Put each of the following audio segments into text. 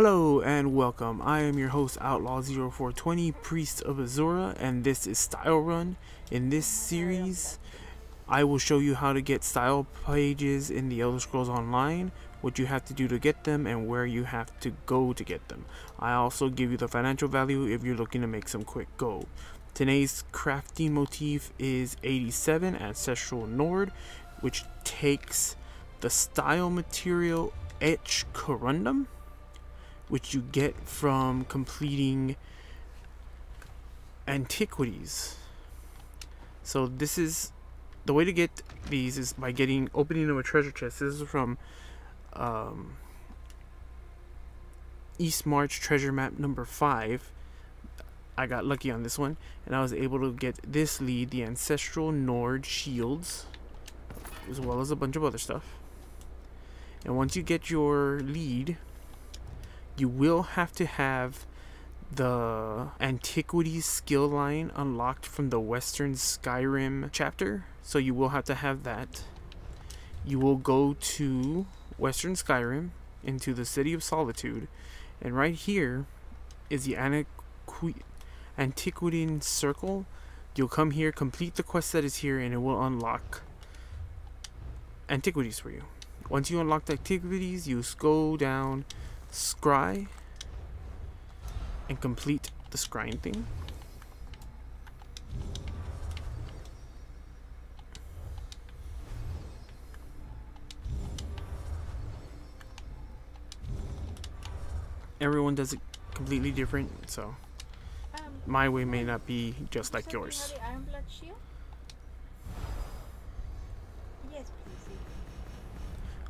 Hello and welcome. I am your host Outlaw0420, Priest of Azura, and this is Style Run. In this series, I will show you how to get style pages in the Elder Scrolls Online, what you have to do to get them, and where you have to go to get them. I also give you the financial value if you're looking to make some quick gold. Today's crafting motif is 87 Ancestral Nord, which takes the style material Etch Corundum which you get from completing antiquities. So this is the way to get these is by getting opening them a treasure chest. This is from um, Eastmarch treasure map number five. I got lucky on this one, and I was able to get this lead, the ancestral Nord shields, as well as a bunch of other stuff. And once you get your lead, you will have to have the antiquities skill line unlocked from the western skyrim chapter so you will have to have that. You will go to western skyrim into the city of solitude and right here is the Antiqu antiquity circle. You'll come here complete the quest that is here and it will unlock antiquities for you. Once you unlock the activities you go down scry and complete the scrying thing. Everyone does it completely different, so um, my way may not be just like yours.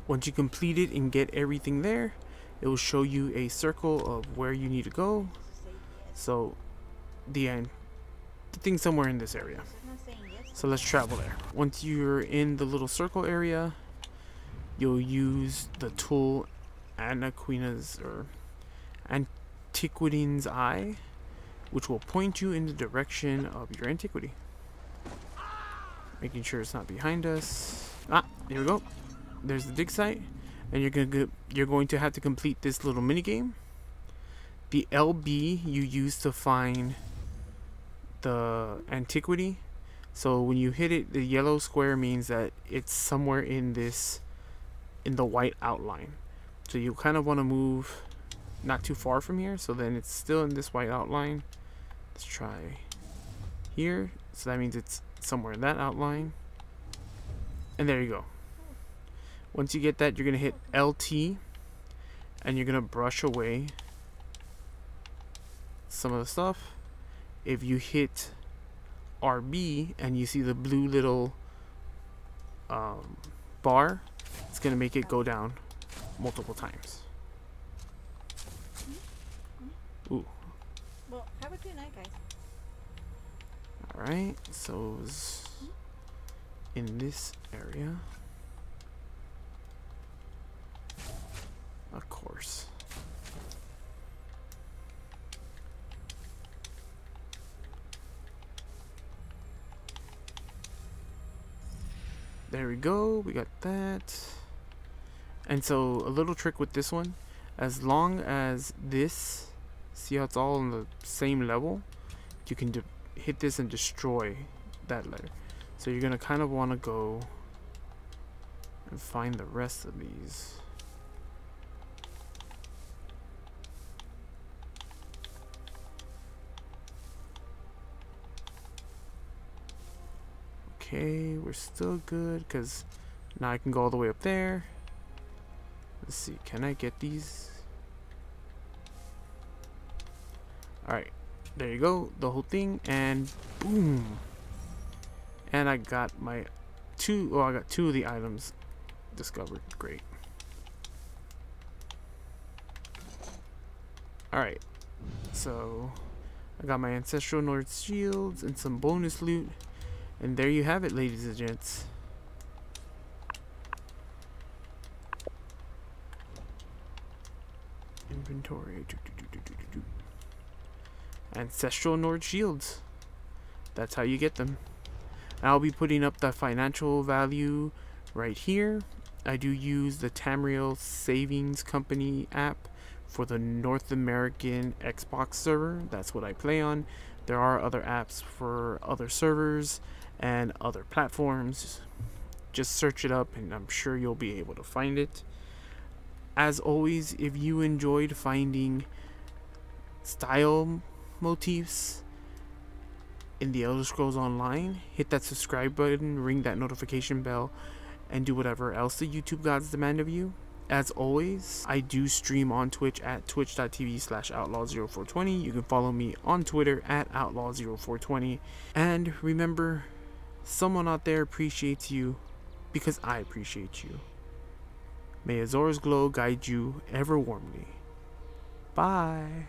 Once you complete it and get everything there, it will show you a circle of where you need to go. So the end. The thing somewhere in this area. So let's travel there. Once you're in the little circle area you'll use the tool Anaquina's or Antiquity's Eye which will point you in the direction of your antiquity. Making sure it's not behind us. Ah here we go. There's the dig site and you're gonna you're going to have to complete this little mini game. The LB you use to find the antiquity. So when you hit it, the yellow square means that it's somewhere in this in the white outline. So you kind of want to move not too far from here. So then it's still in this white outline. Let's try here. So that means it's somewhere in that outline. And there you go. Once you get that, you're going to hit LT and you're going to brush away some of the stuff. If you hit RB and you see the blue little um, bar, it's going to make it go down multiple times. Ooh. Well, have a good night, guys. Alright, so in this area. Of course. There we go, we got that. And so a little trick with this one, as long as this, see how it's all on the same level, you can hit this and destroy that letter. So you're going to kind of want to go and find the rest of these. Okay, we're still good because now I can go all the way up there. Let's see, can I get these? Alright, there you go, the whole thing, and boom! And I got my two, oh, I got two of the items discovered. Great. Alright, so I got my Ancestral Nord shields and some bonus loot. And there you have it, ladies and gents. Inventory. Ancestral Nord Shields. That's how you get them. I'll be putting up the financial value right here. I do use the Tamriel Savings Company app for the North American Xbox server. That's what I play on. There are other apps for other servers and other platforms. Just search it up and I'm sure you'll be able to find it. As always, if you enjoyed finding style motifs in the Elder Scrolls Online, hit that subscribe button, ring that notification bell, and do whatever else the YouTube gods demand of you. As always, I do stream on Twitch at twitch.tv slash outlaw0420. You can follow me on Twitter at outlaw0420. And remember, someone out there appreciates you because I appreciate you. May Azura's glow guide you ever warmly. Bye.